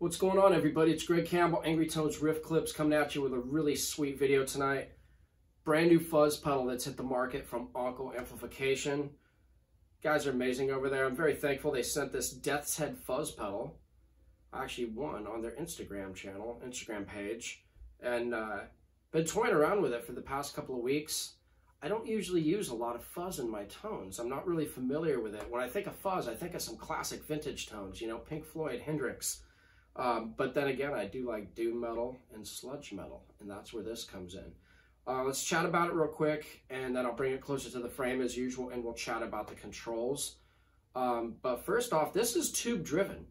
What's going on, everybody? It's Greg Campbell, Angry Tones Riff Clips, coming at you with a really sweet video tonight. Brand new fuzz pedal that's hit the market from Onkel Amplification. Guys are amazing over there. I'm very thankful they sent this Death's Head fuzz pedal. I actually won on their Instagram channel, Instagram page, and uh, been toying around with it for the past couple of weeks. I don't usually use a lot of fuzz in my tones. I'm not really familiar with it. When I think of fuzz, I think of some classic vintage tones, you know, Pink Floyd, Hendrix, um, but then again, I do like doom metal and sludge metal, and that's where this comes in. Uh, let's chat about it real quick, and then I'll bring it closer to the frame as usual, and we'll chat about the controls. Um, but first off, this is tube driven.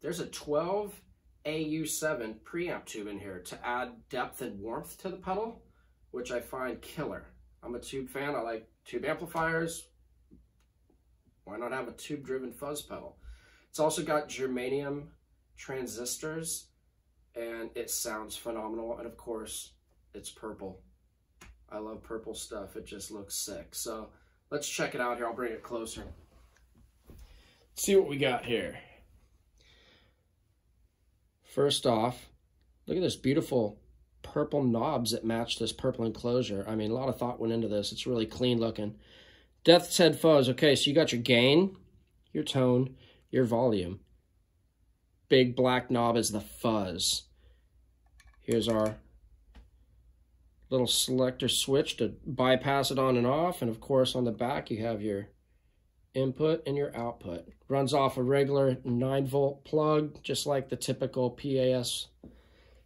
There's a 12 AU7 preamp tube in here to add depth and warmth to the pedal, which I find killer. I'm a tube fan. I like tube amplifiers. Why not have a tube driven fuzz pedal? It's also got germanium transistors and it sounds phenomenal. And of course, it's purple. I love purple stuff. It just looks sick. So let's check it out here. I'll bring it closer. see what we got here. First off, look at this beautiful purple knobs that match this purple enclosure. I mean, a lot of thought went into this. It's really clean looking. Death's Head Fuzz. Okay, so you got your gain, your tone, your volume big black knob is the fuzz. Here's our little selector switch to bypass it on and off. And of course, on the back, you have your input and your output. Runs off a regular 9 volt plug, just like the typical PAS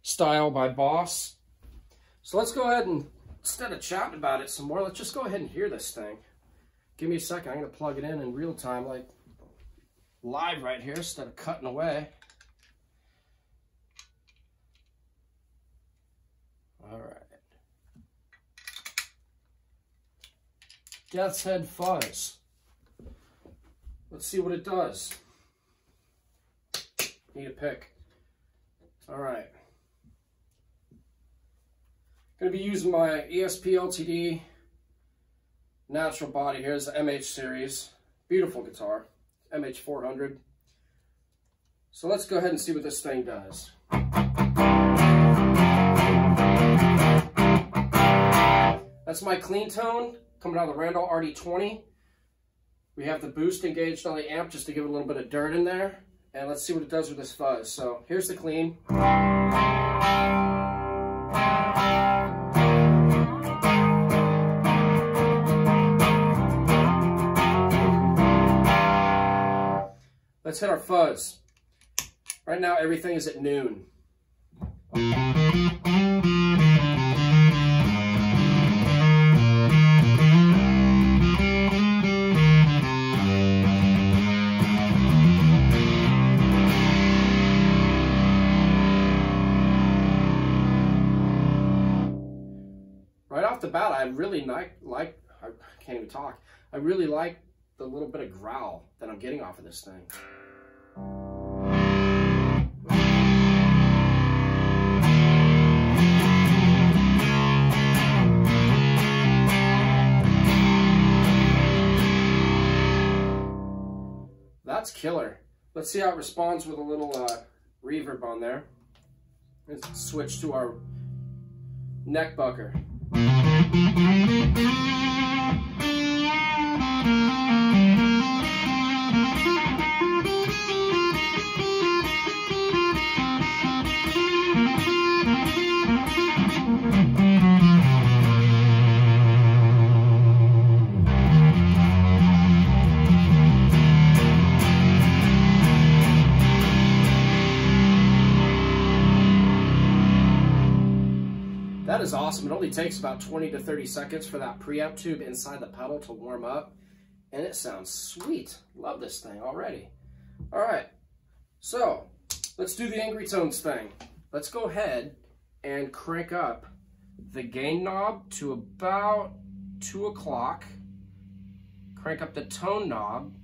style by Boss. So let's go ahead and, instead of chatting about it some more, let's just go ahead and hear this thing. Give me a second. I'm going to plug it in in real time, like live right here, instead of cutting away. All right. Death's Head Fuzz. Let's see what it does. Need a pick. All right. To be using my ESP LTD natural body. Here's the MH series. Beautiful guitar. MH400. So let's go ahead and see what this thing does. That's my clean tone coming out of the Randall RD20. We have the boost engaged on the amp just to give it a little bit of dirt in there. And let's see what it does with this fuzz. So here's the clean. Let's hit our fuzz. Right now everything is at noon. The bat, I really like, like, I can't even talk. I really like the little bit of growl that I'm getting off of this thing. That's killer. Let's see how it responds with a little uh, reverb on there. Let's switch to our neck bucker. Takes about 20 to 30 seconds for that preamp tube inside the pedal to warm up. And it sounds sweet. Love this thing already. All right, so let's do the Angry Tones thing. Let's go ahead and crank up the gain knob to about 2 o'clock. Crank up the tone knob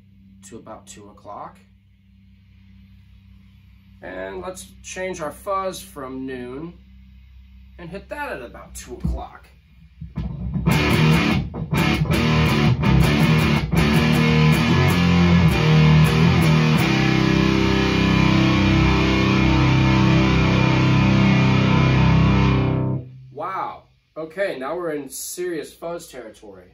to about 2 o'clock. And let's change our fuzz from noon and hit that at about 2 o'clock. Wow. Okay, now we're in serious fuzz territory.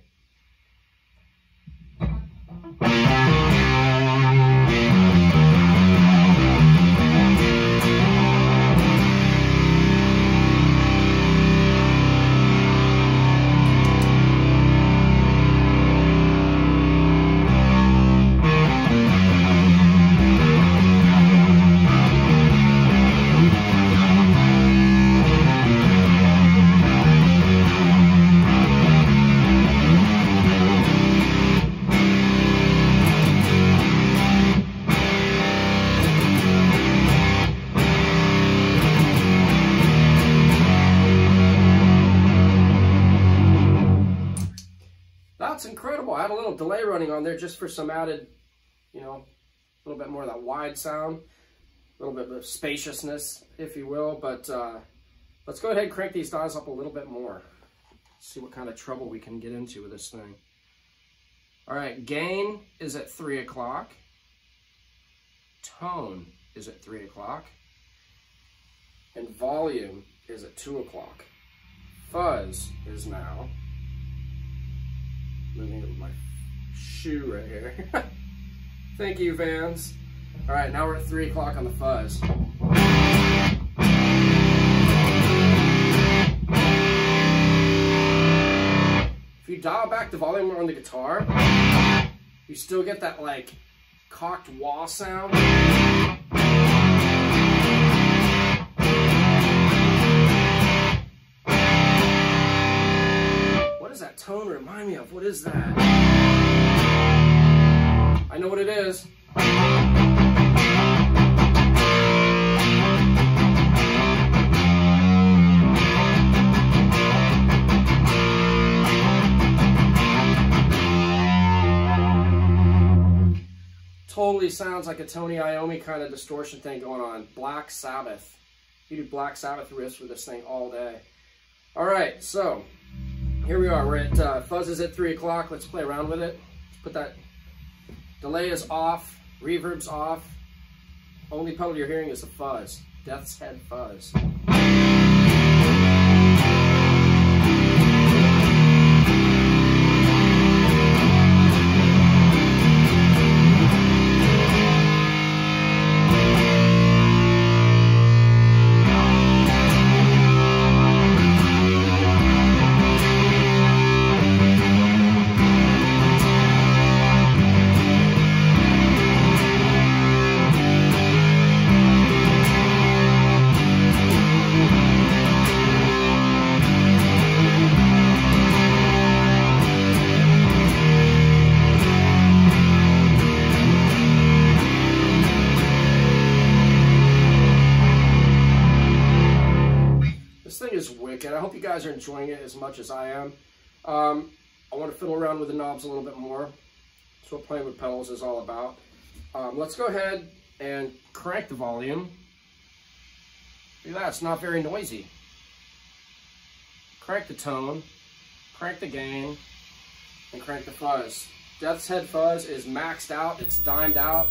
That's incredible. I had a little delay running on there just for some added, you know, a little bit more of that wide sound, a little bit of spaciousness, if you will. But uh, let's go ahead and crank these dials up a little bit more. See what kind of trouble we can get into with this thing. All right, gain is at 3 o'clock. Tone is at 3 o'clock. And volume is at 2 o'clock. Fuzz is now moving with my shoe right here. Thank you, fans. All right, now we're at 3 o'clock on the fuzz. If you dial back the volume on the guitar, you still get that like cocked wah sound. Tone remind me of? What is that? I know what it is. Totally sounds like a Tony Iommi kind of distortion thing going on. Black Sabbath. You do Black Sabbath riffs with this thing all day. All right, so here we are. We're at uh, fuzz is at three o'clock. Let's play around with it. Put that delay is off, reverb's off. Only pedal you're hearing is the fuzz. Death's head fuzz. Enjoying it as much as I am. Um, I want to fiddle around with the knobs a little bit more. That's what playing with pedals is all about. Um, let's go ahead and crank the volume. Look at that, it's not very noisy. Crank the tone, crank the gain, and crank the fuzz. Death's Head Fuzz is maxed out, it's dimed out.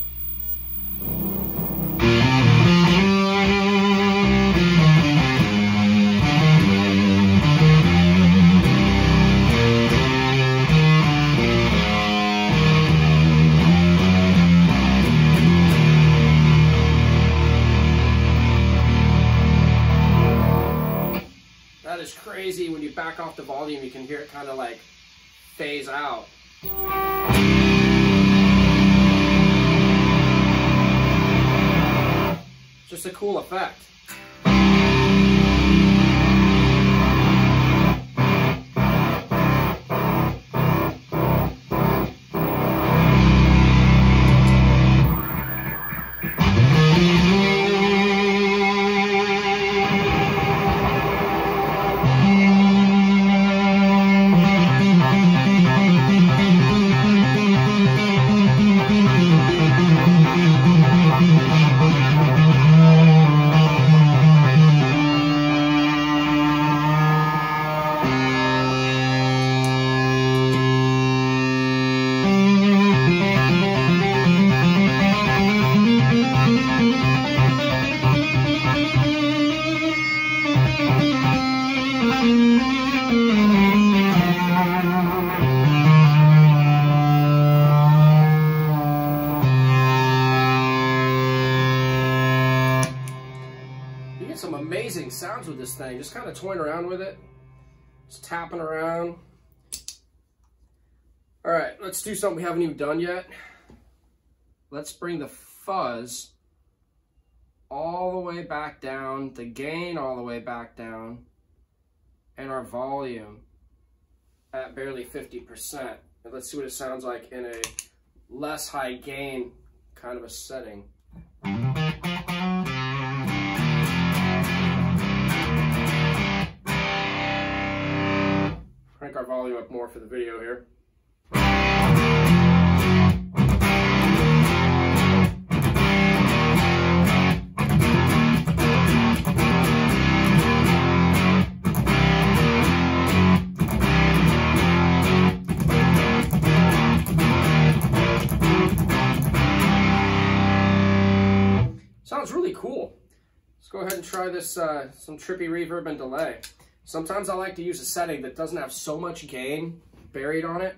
That is crazy. When you back off the volume, you can hear it kind of like phase out. Just a cool effect. Sounds with this thing. Just kind of toying around with it. Just tapping around. All right, let's do something we haven't even done yet. Let's bring the fuzz all the way back down, the gain all the way back down, and our volume at barely 50%. And let's see what it sounds like in a less high gain kind of a setting. Our volume up more for the video here. Sounds really cool. Let's go ahead and try this, uh, some trippy reverb and delay. Sometimes I like to use a setting that doesn't have so much gain buried on it.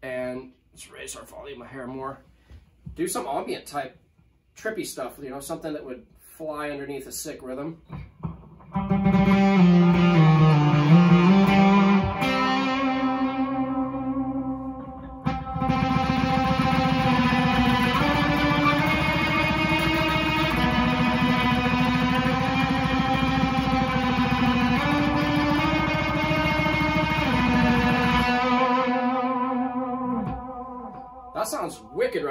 And let's raise our volume a hair more. Do some ambient type trippy stuff, you know, something that would fly underneath a sick rhythm.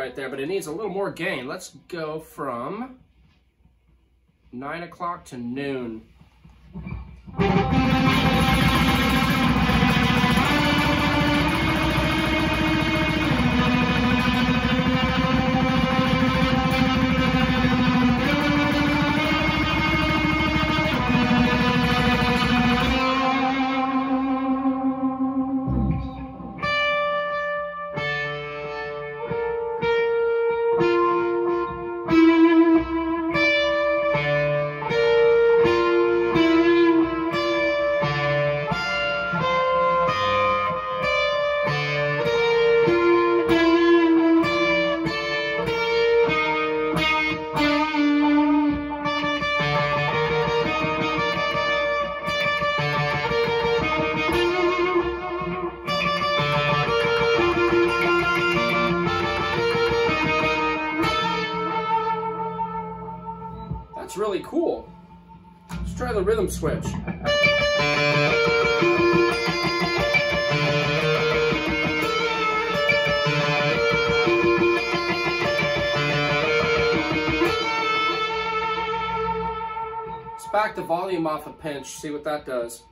Right there, but it needs a little more gain. Let's go from 9 o'clock to noon. Really cool. Let's try the rhythm switch. Let's back the volume off a pinch, see what that does.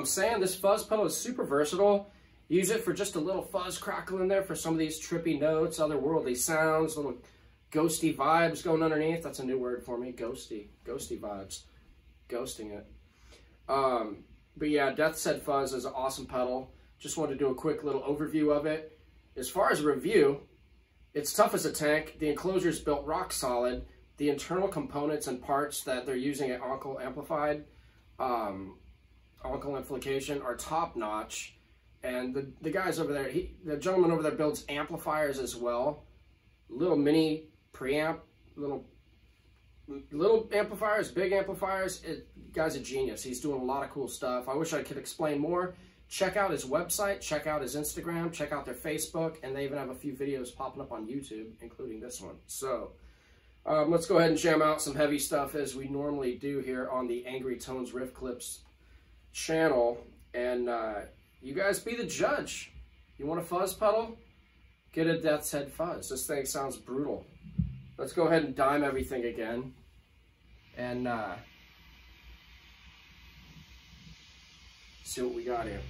I'm saying? This fuzz pedal is super versatile. Use it for just a little fuzz crackle in there for some of these trippy notes, otherworldly sounds, little ghosty vibes going underneath. That's a new word for me, ghosty. Ghosty vibes. Ghosting it. Um, but yeah, Death's Head Fuzz is an awesome pedal. Just wanted to do a quick little overview of it. As far as review, it's tough as a tank. The enclosure is built rock solid. The internal components and parts that they're using at Onkel Amplified um, Onkel Amplification are top notch. And the, the guys over there, he, the gentleman over there builds amplifiers as well. Little mini preamp, little little amplifiers, big amplifiers. It, guy's a genius. He's doing a lot of cool stuff. I wish I could explain more. Check out his website, check out his Instagram, check out their Facebook, and they even have a few videos popping up on YouTube, including this one. So um, let's go ahead and jam out some heavy stuff as we normally do here on the Angry Tones Riff Clips channel and uh, you guys be the judge. You want a fuzz pedal? Get a Death's Head fuzz. This thing sounds brutal. Let's go ahead and dime everything again. And uh, see what we got here.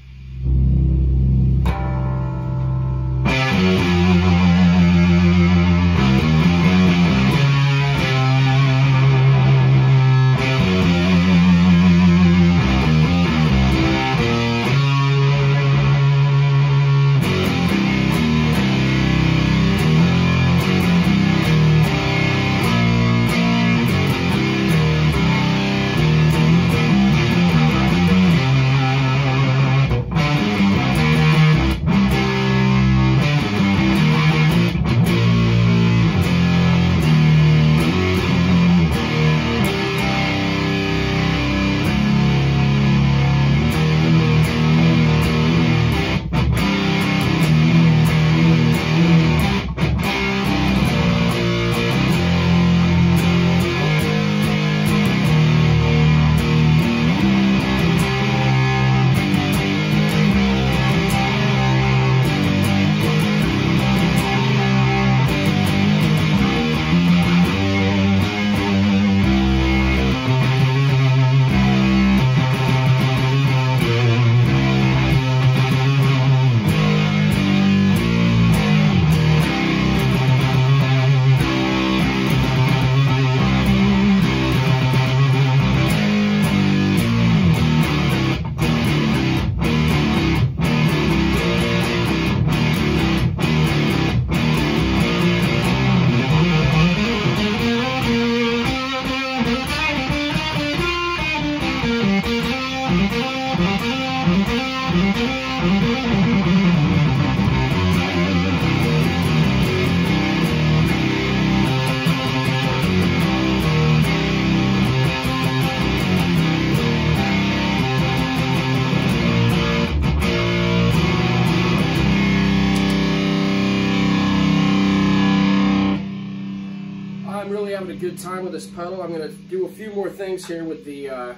Do a few more things here with the uh,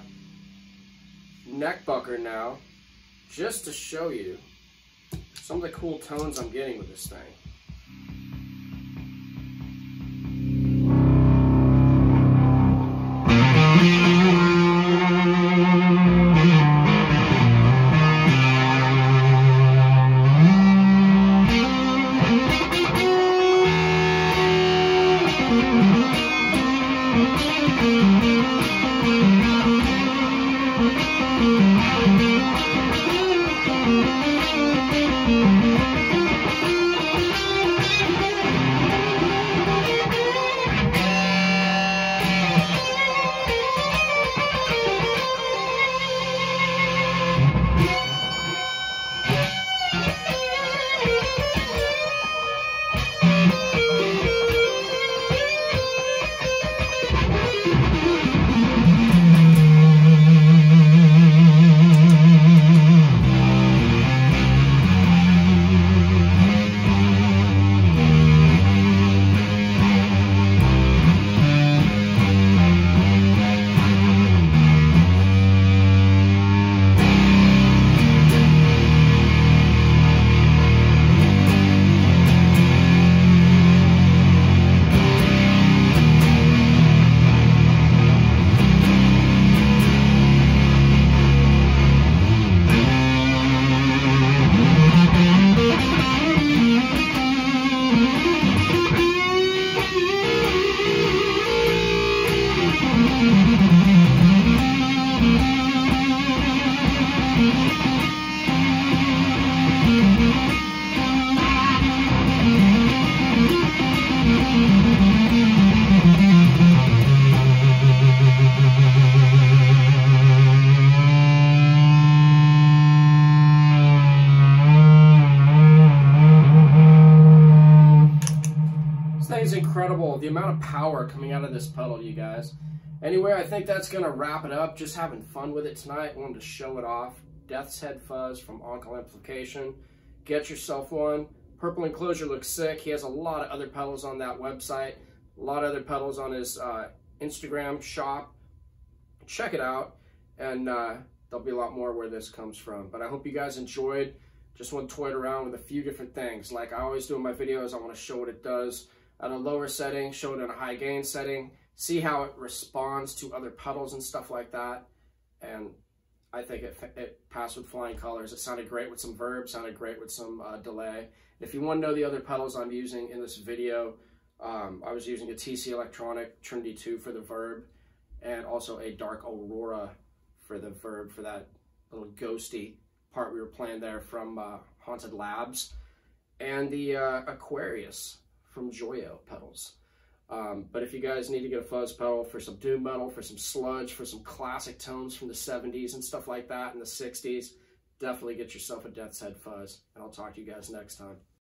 neck bucker now, just to show you some of the cool tones I'm getting with this thing. Incredible. The amount of power coming out of this pedal, you guys. Anyway, I think that's going to wrap it up. Just having fun with it tonight. Wanted to show it off. Death's Head Fuzz from Onkel Amplification. Get yourself one. Purple Enclosure looks sick. He has a lot of other pedals on that website. A lot of other pedals on his uh, Instagram shop. Check it out. And uh, there'll be a lot more where this comes from. But I hope you guys enjoyed. Just want to toy it around with a few different things. Like I always do in my videos, I want to show what it does at a lower setting, show it in a high gain setting, see how it responds to other pedals and stuff like that. And I think it, it passed with flying colors. It sounded great with some verb, sounded great with some uh, delay. If you want to know the other pedals I'm using in this video, um, I was using a TC Electronic Trinity 2 for the verb, and also a Dark Aurora for the verb for that little ghosty part we were playing there from uh, Haunted Labs, and the uh, Aquarius from Joyo pedals. Um, but if you guys need to get a fuzz pedal for some doom metal, for some sludge, for some classic tones from the 70s and stuff like that in the 60s, definitely get yourself a Death's Head fuzz. And I'll talk to you guys next time.